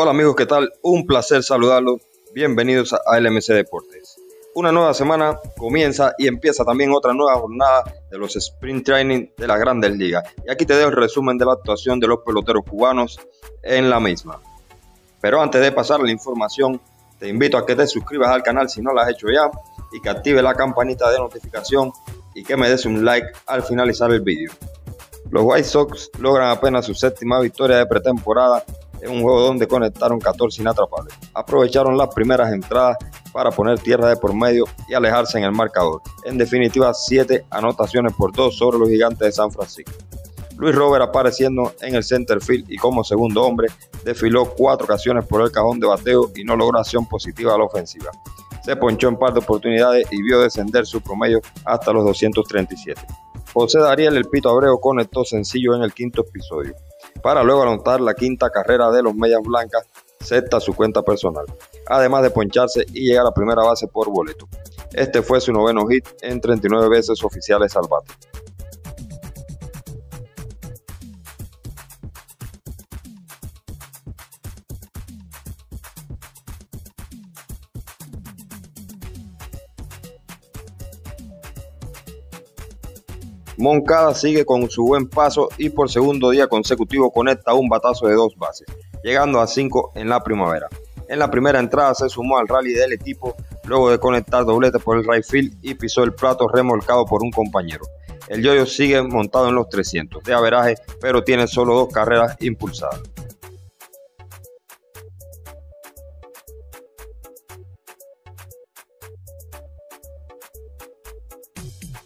Hola amigos, ¿qué tal? Un placer saludarlos. Bienvenidos a LMC Deportes. Una nueva semana comienza y empieza también otra nueva jornada de los Sprint Training de las Grandes Ligas. Y aquí te dejo el resumen de la actuación de los peloteros cubanos en la misma. Pero antes de pasar la información, te invito a que te suscribas al canal si no lo has hecho ya y que active la campanita de notificación y que me des un like al finalizar el vídeo. Los White Sox logran apenas su séptima victoria de pretemporada un juego donde conectaron 14 inatrapables. Aprovecharon las primeras entradas para poner tierra de por medio y alejarse en el marcador. En definitiva, 7 anotaciones por 2 sobre los gigantes de San Francisco. Luis Robert apareciendo en el center field y como segundo hombre desfiló cuatro ocasiones por el cajón de bateo y no logró acción positiva a la ofensiva. Se ponchó en par de oportunidades y vio descender su promedio hasta los 237. José Dariel El Pito Abreu conectó sencillo en el quinto episodio para luego anotar la quinta carrera de los Medias Blancas, sexta su cuenta personal, además de poncharse y llegar a primera base por boleto. Este fue su noveno hit en 39 veces oficiales al bate. Moncada sigue con su buen paso y por segundo día consecutivo conecta un batazo de dos bases, llegando a cinco en la primavera. En la primera entrada se sumó al rally del equipo luego de conectar doblete por el right field y pisó el plato remolcado por un compañero. El yoyo sigue montado en los 300 de averaje, pero tiene solo dos carreras impulsadas.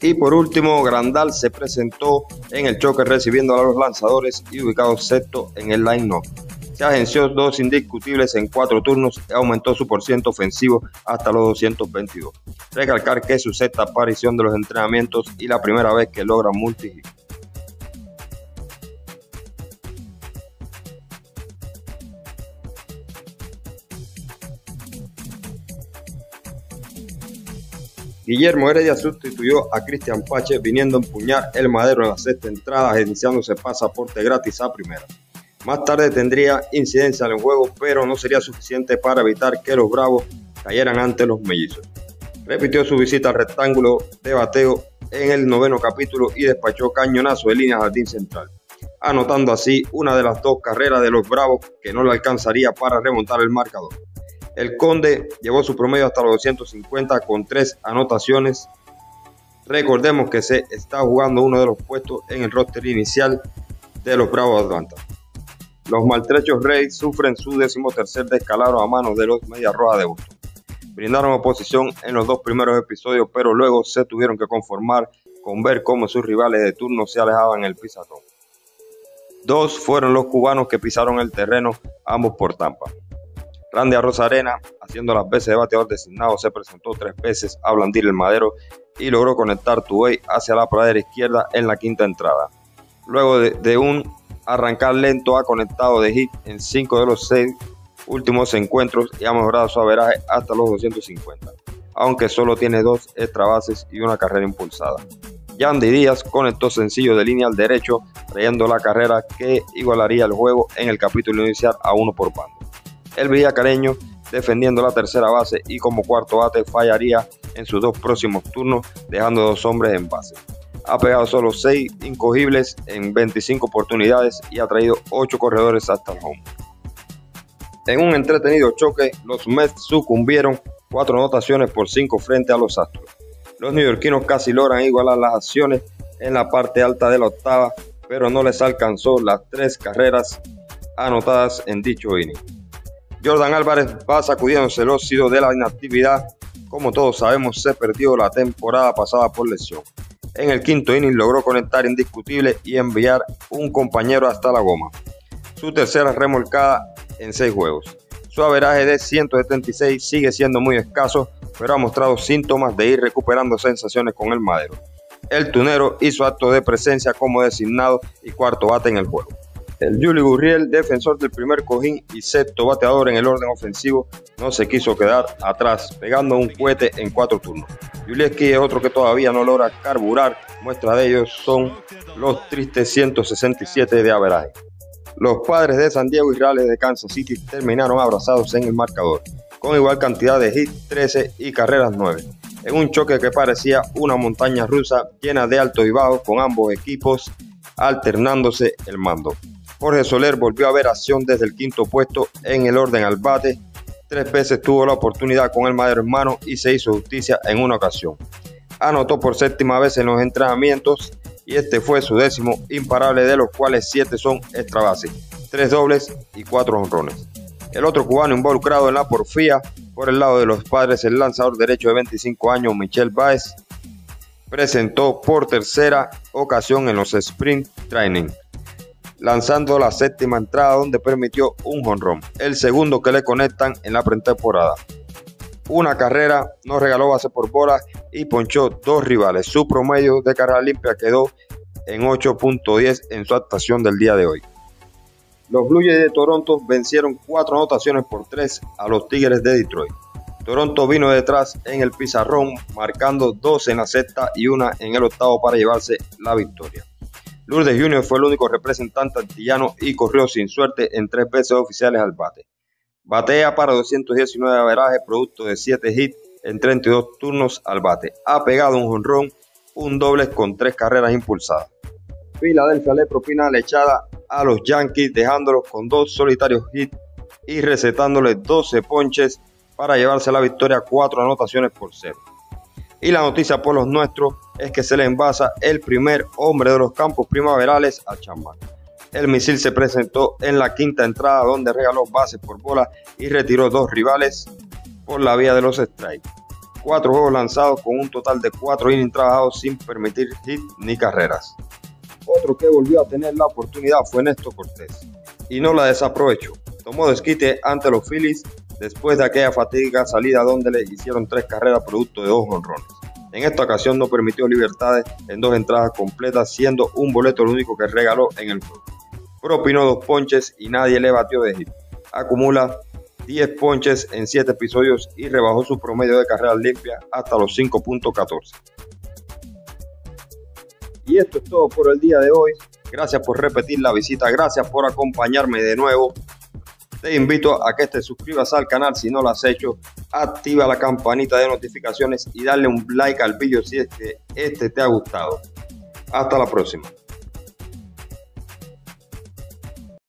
Y por último, Grandal se presentó en el choque recibiendo a los lanzadores y ubicado sexto en el line-up. Se agenció dos indiscutibles en cuatro turnos y aumentó su porciento ofensivo hasta los 222. Recalcar que es su sexta aparición de los entrenamientos y la primera vez que logra multi Guillermo Heredia sustituyó a Cristian Pache viniendo a empuñar el madero en la sexta entrada, iniciándose pasaporte gratis a primera. Más tarde tendría incidencia en el juego, pero no sería suficiente para evitar que los Bravos cayeran ante los mellizos. Repitió su visita al rectángulo de bateo en el noveno capítulo y despachó cañonazo de línea jardín central, anotando así una de las dos carreras de los Bravos que no le alcanzaría para remontar el marcador. El Conde llevó su promedio hasta los 250 con tres anotaciones. Recordemos que se está jugando uno de los puestos en el roster inicial de los Bravos de Atlanta. Los maltrechos Reyes sufren su decimotercer descalabro a manos de los Medias Rojas de Boston. Brindaron oposición en los dos primeros episodios, pero luego se tuvieron que conformar con ver cómo sus rivales de turno se alejaban el pizarrón. Dos fueron los cubanos que pisaron el terreno, ambos por Tampa. Randy Arena, haciendo las veces de bateador designado, se presentó tres veces a blandir el madero y logró conectar Tuey hacia la pradera izquierda en la quinta entrada. Luego de, un arrancar lento, ha conectado de hit en cinco de los seis últimos encuentros y ha mejorado su averaje hasta los 250, aunque solo tiene dos extra bases y una carrera impulsada. Yandy Díaz conectó sencillo de línea al derecho, trayendo la carrera que igualaría el juego en el capítulo inicial a uno por bando. El villacareño defendiendo la tercera base y como cuarto bate fallaría en sus dos próximos turnos, dejando dos hombres en base. Ha pegado solo seis incogibles en 25 oportunidades y ha traído ocho corredores hasta el home. En un entretenido choque, los Mets sucumbieron cuatro anotaciones por cinco frente a los Astros. Los neoyorquinos casi logran igualar las acciones en la parte alta de la octava, pero no les alcanzó las tres carreras anotadas en dicho inning. Jordan Álvarez va sacudiéndose el óxido de la inactividad. Como todos sabemos, se perdió la temporada pasada por lesión. En el quinto inning logró conectar indiscutible y enviar un compañero hasta la goma. Su tercera remolcada en seis juegos. Su averaje de 176 sigue siendo muy escaso, pero ha mostrado síntomas de ir recuperando sensaciones con el madero. El tunero hizo acto de presencia como designado y cuarto bate en el juego. El Juli Gurriel, defensor del primer cojín y sexto bateador en el orden ofensivo, no se quiso quedar atrás, pegando un cohete en cuatro turnos. Julieski es otro que todavía no logra carburar. Muestra de ellos son los tristes 167 de averaje. Los padres de San Diego y Reales de Kansas City terminaron abrazados en el marcador, con igual cantidad de hits 13 y carreras 9, en un choque que parecía una montaña rusa llena de altos y bajos con ambos equipos alternándose el mando. Jorge Soler volvió a ver acción desde el quinto puesto en el orden al bate. Tres veces tuvo la oportunidad con el madero hermano y se hizo justicia en una ocasión. Anotó por séptima vez en los entrenamientos y este fue su décimo imparable, de los cuales siete son extra base, tres dobles y cuatro honrones. El otro cubano involucrado en la porfía por el lado de los padres, el lanzador derecho de 25 años, Michel Baez, presentó por tercera ocasión en los sprint training, lanzando la séptima entrada donde permitió un honrón, el segundo que le conectan en la pretemporada. Una carrera, no regaló base por bola y ponchó dos rivales. Su promedio de carrera limpia quedó en 8.10 en su actuación del día de hoy. Los Blue Jays de Toronto vencieron cuatro anotaciones por tres a los Tigres de Detroit. Toronto vino detrás en el pizarrón, marcando dos en la sexta y una en el octavo para llevarse la victoria. Lourdes Jr. fue el único representante antillano y corrió sin suerte en tres veces oficiales al bate. Batea para 219 averaje, producto de 7 hits en 32 turnos al bate. Ha pegado un jonrón, un doble con tres carreras impulsadas. Filadelfia le propina la echada a los Yankees, dejándolos con dos solitarios hits y recetándoles 12 ponches para llevarse la victoria cuatro anotaciones por cero. Y la noticia por los nuestros es que se le envasa el primer hombre de los campos primaverales a Chambal. El misil se presentó en la quinta entrada donde regaló bases por bola y retiró dos rivales por la vía de los strikes. Cuatro juegos lanzados con un total de cuatro innings trabajados sin permitir hit ni carreras. Otro que volvió a tener la oportunidad fue Néstor Cortés y no la desaprovechó. Tomó desquite ante los Phillies después de aquella fatiga salida donde le hicieron tres carreras producto de dos honrones. En esta ocasión no permitió libertades en dos entradas completas, siendo un boleto el único que regaló en el juego propinó dos ponches y nadie le batió de hit. Acumula 10 ponches en 7 episodios y rebajó su promedio de carrera limpia hasta los 5.14. Y esto es todo por el día de hoy. Gracias por repetir la visita, gracias por acompañarme de nuevo. Te invito a que te suscribas al canal si no lo has hecho. Activa la campanita de notificaciones y dale un like al vídeo si es que este te ha gustado. Hasta la próxima.